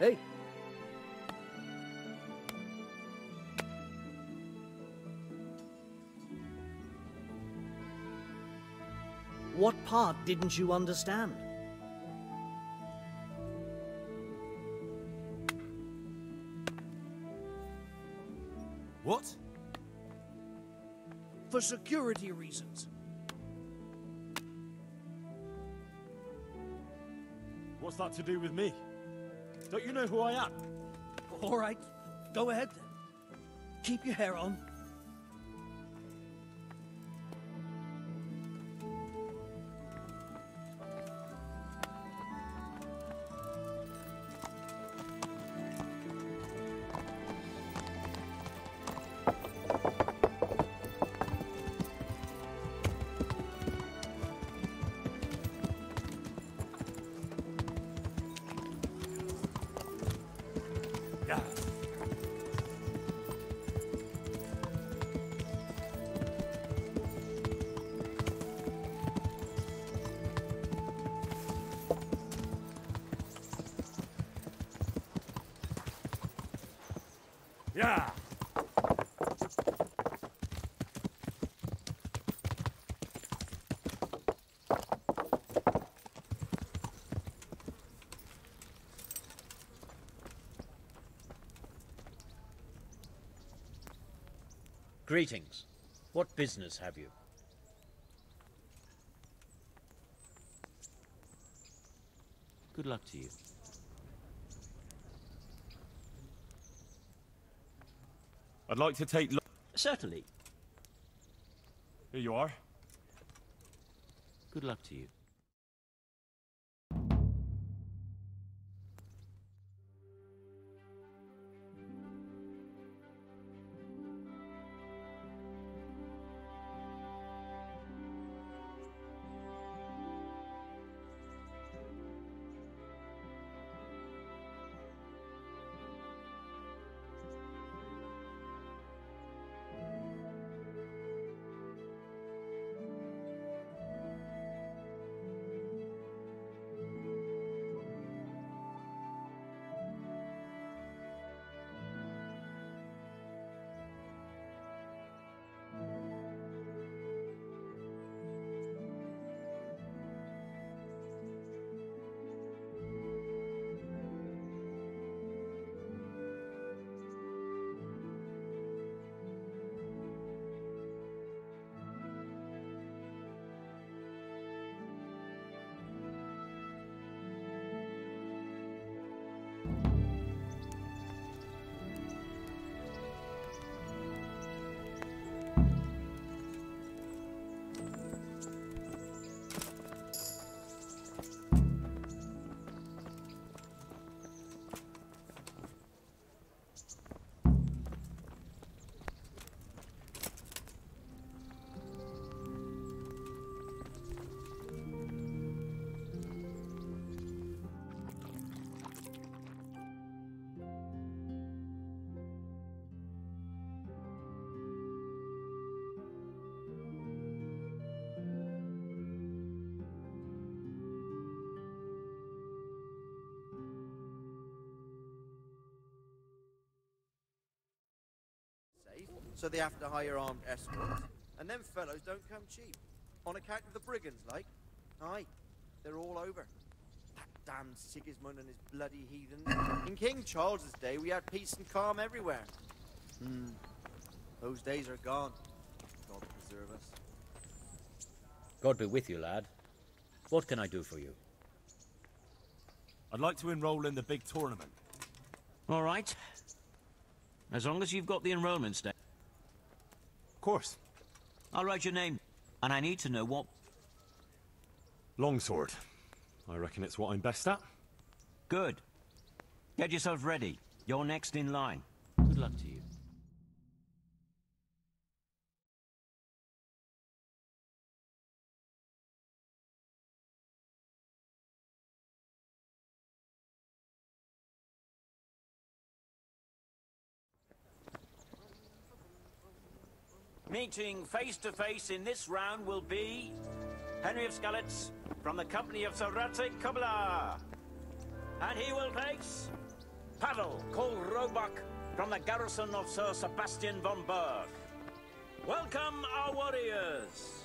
Hey. What part didn't you understand? What? For security reasons. What's that to do with me? Don't you know who I am? All right, go ahead. Keep your hair on. Greetings. What business have you? Good luck to you. I'd like to take. Lo- Certainly. Here you are. Good luck to you. So they have to hire armed escorts. And them fellows don't come cheap. On account of the brigands, like. Aye, they're all over. That damned Sigismund and his bloody heathens. In King Charles's day, we had peace and calm everywhere. Hmm. Those days are gone. God preserve us. God be with you, lad. What can I do for you? I'd like to enroll in the big tournament. All right. As long as you've got the enrollment state. Of course. I'll write your name. And I need to know what... Longsword. I reckon it's what I'm best at. Good. Get yourself ready. You're next in line. Good luck to you. Meeting face to face in this round will be Henry of Skalitz from the company of Sir Radzig Kobyla. And he will face Paddle, called Roebuck, from the garrison of Sir Sebastian von Berg. Welcome, our warriors!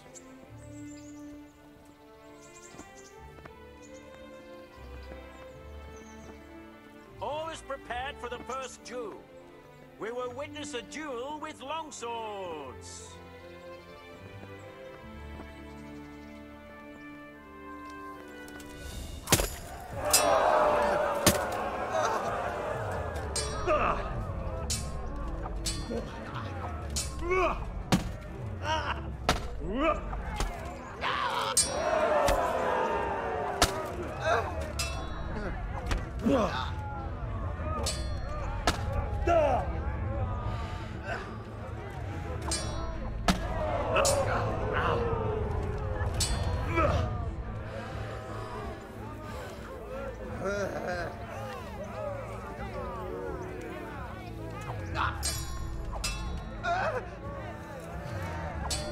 All is prepared for the first duel. We will witness a duel with longswords.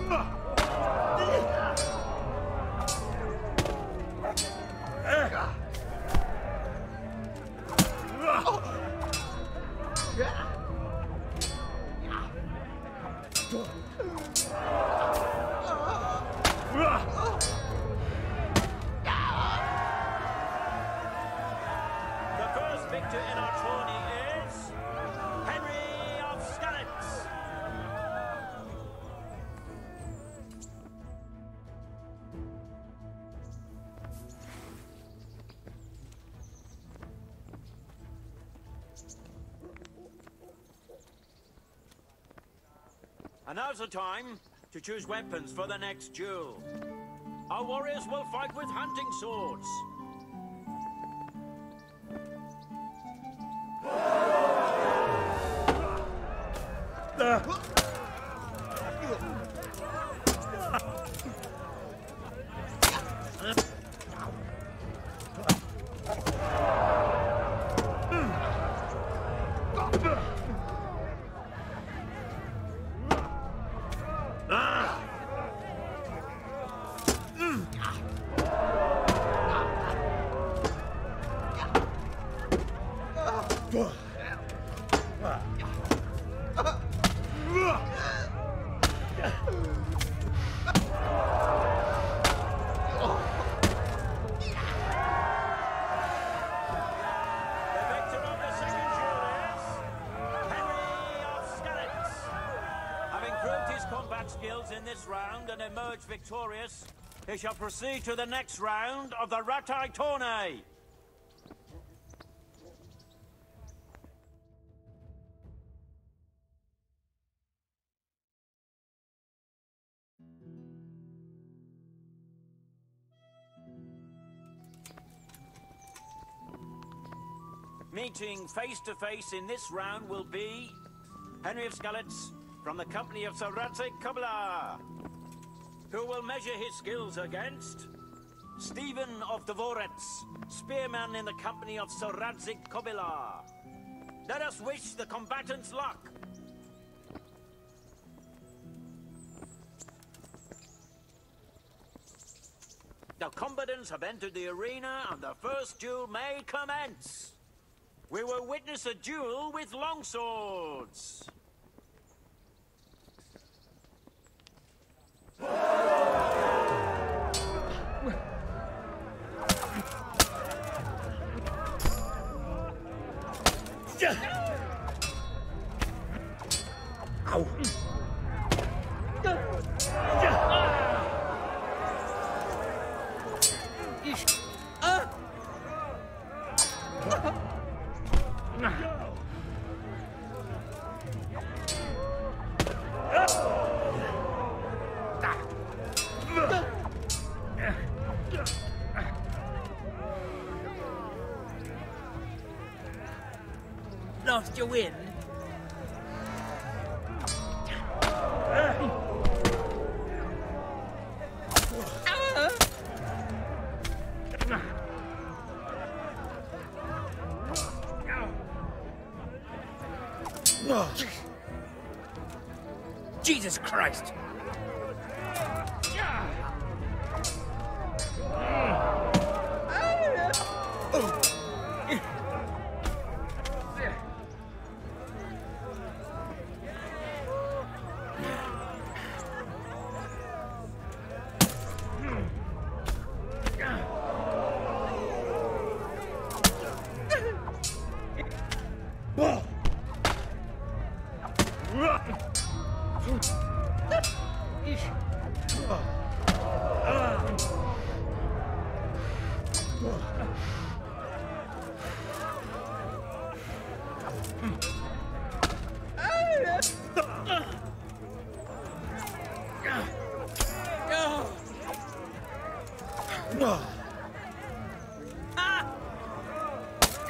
The And now's the time to choose weapons for the next duel. Our warriors will fight with hunting swords. The victor of the second duel is Henry of Skalitz. Having proved his combat skills in round and emerge victorious, he shall proceed to the next round of the Rattay Tourney. Meeting face to face in this round will be Henry of Skalitz from the company of Sir Radzig Kobyla, who will measure his skills against Stephen of Dvorets, spearman in the company of Sir Radzig Kobyla. Let us wish the combatants luck. The combatants have entered the arena and the first duel may commence. We will witness a duel with longswords. Au. Ich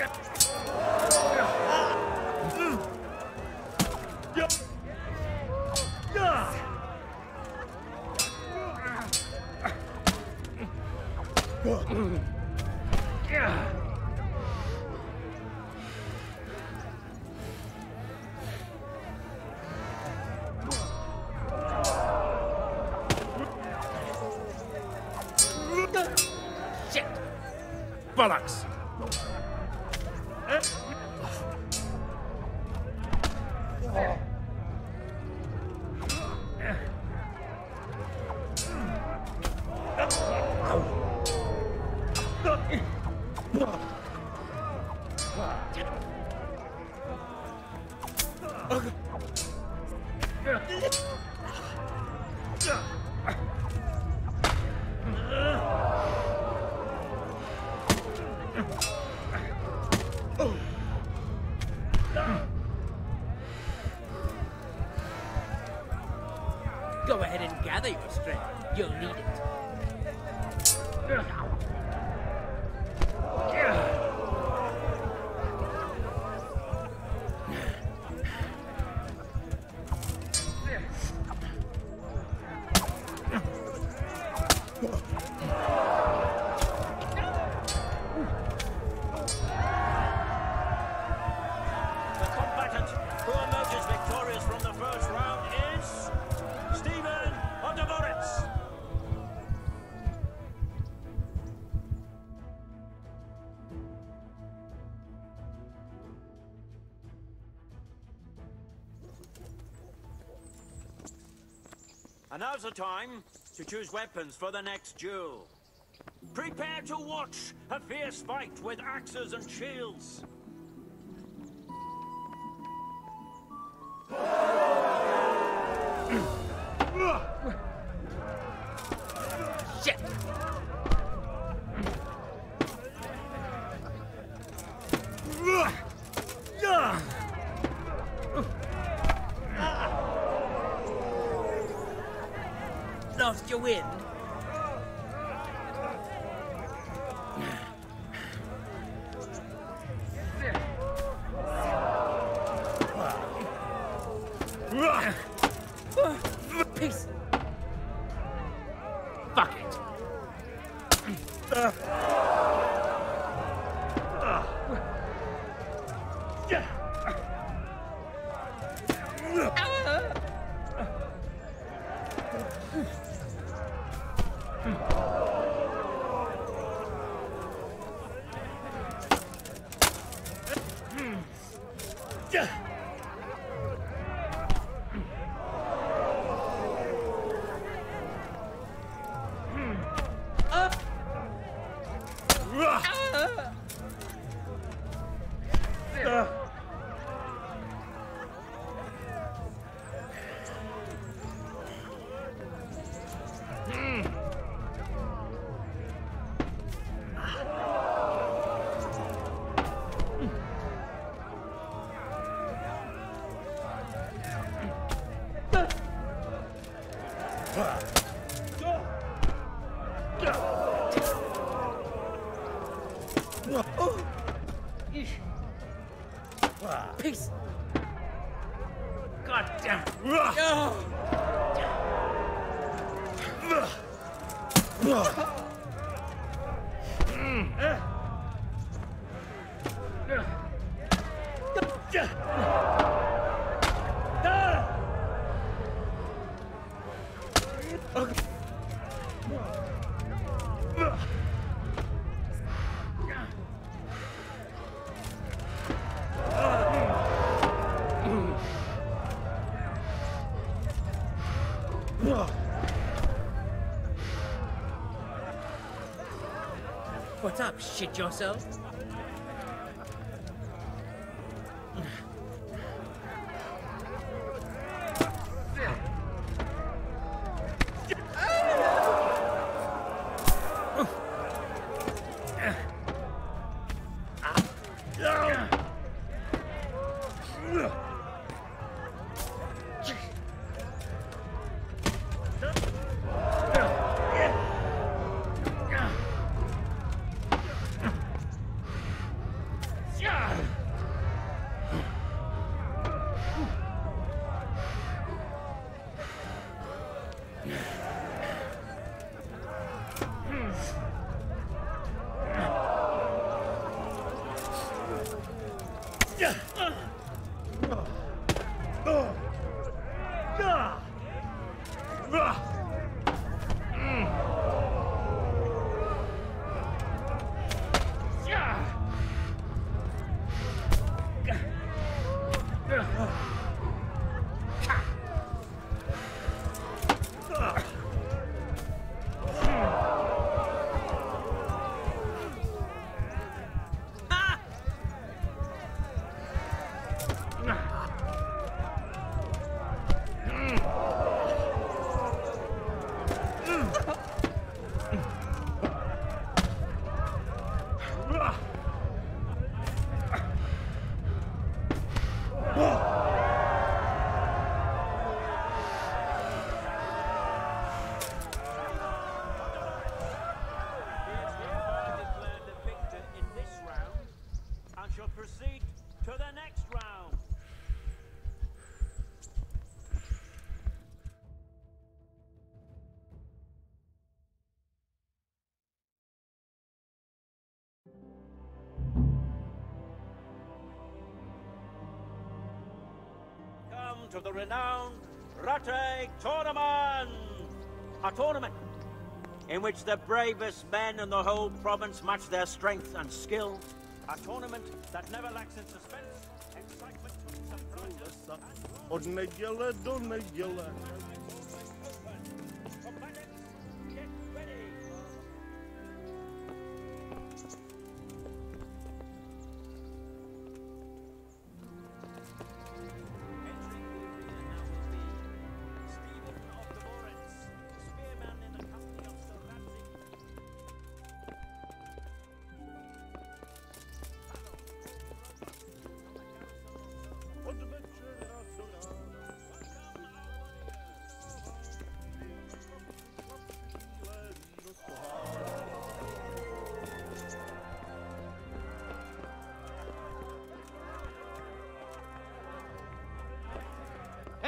Shit! Go now's the time to choose weapons for the next duel. Prepare to watch a fierce fight with axes and shields. Lost your wind? Peace. Fuck it. Peace. God damn. Oh. What's mm. Shit yourself? 不。Proceed to the next round. Come to the renowned Rate Tournament! A tournament in which the bravest men in the whole province match their strength and skill. A tournament that never lacks in suspense, excitement, surprises, Od neděle do neděle.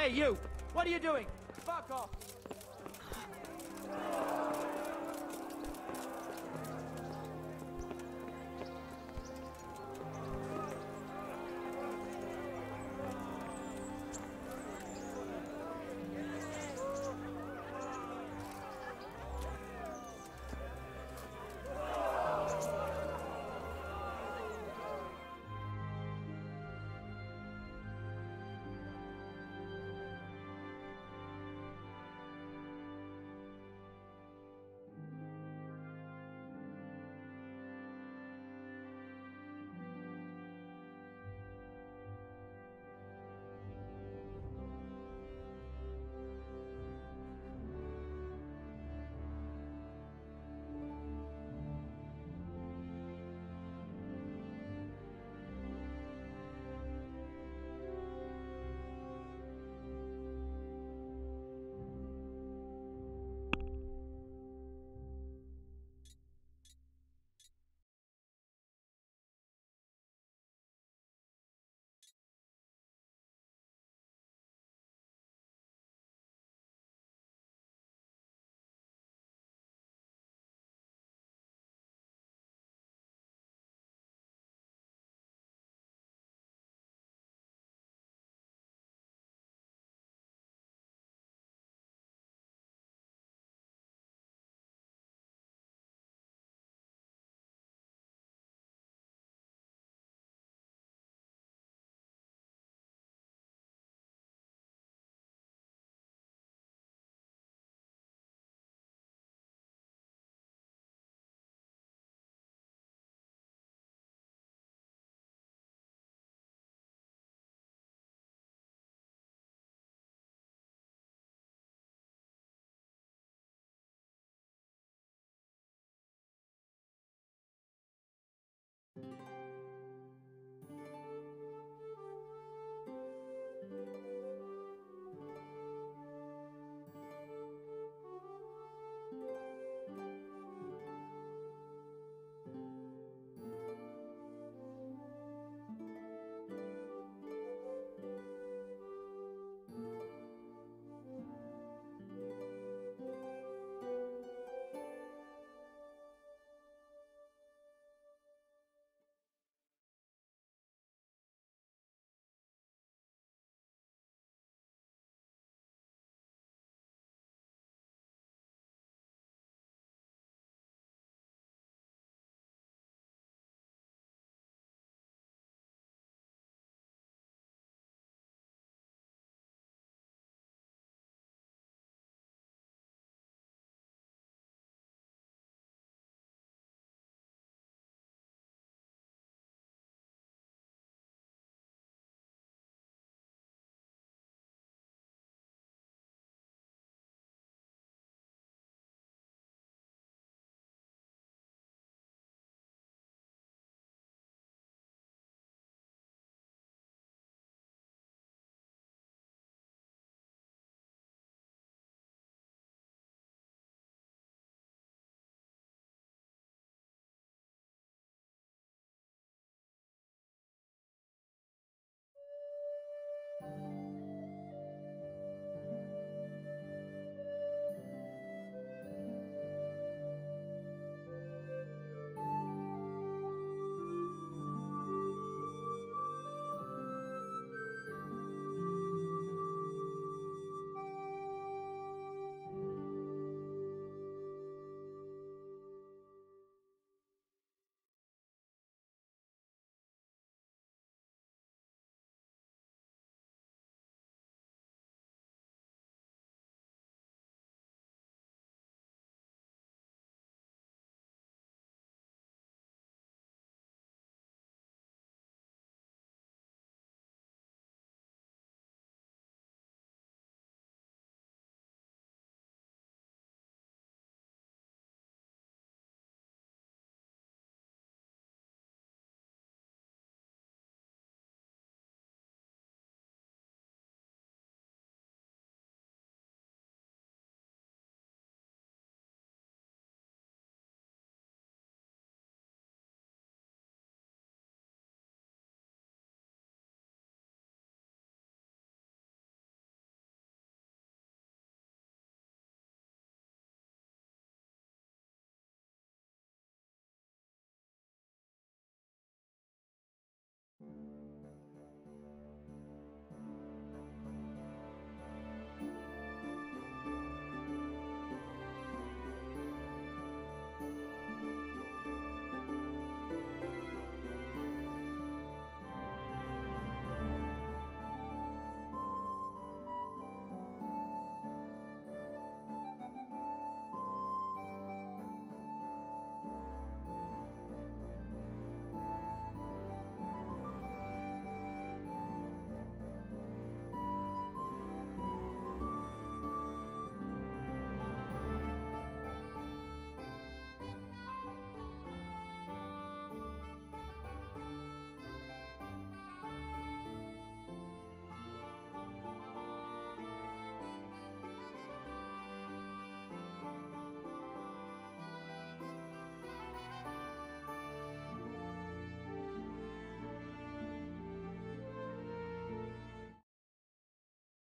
Hey, you! What are you doing?